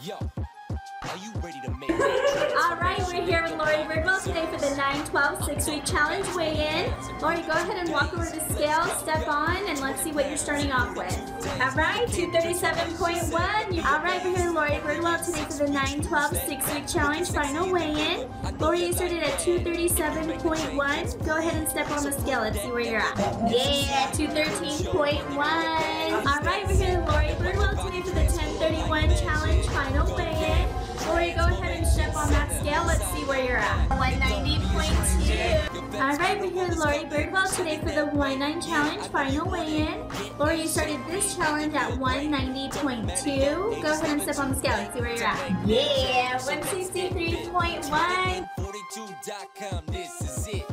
Yo, are you ready to make All right, we're here with Laurie Birdwell today for the 912 six week challenge weigh in. Laurie, go ahead and walk over to the scale, step on, and let's see what you're starting off with. All right, 237.1. All right, we're here with Laurie Birdwell today for the 912 six week challenge final weigh in. Laurie, you started at 237.1. Go ahead and step on the scale. Let's see where you're at. Yeah, 213.1. All right, we're here with Laurie Birdwell today for the 1031 challenge final weigh in. Laurie, go ahead and step on that scale. Let's see where you're at. 190.2. All right, we're here with Laurie Birdwell today for the 109 challenge final weigh-in. Laurie, you started this challenge at 190.2. Go ahead and step on the scale. Let's see where you're at. Yeah, 163.1. 42.com? This is it.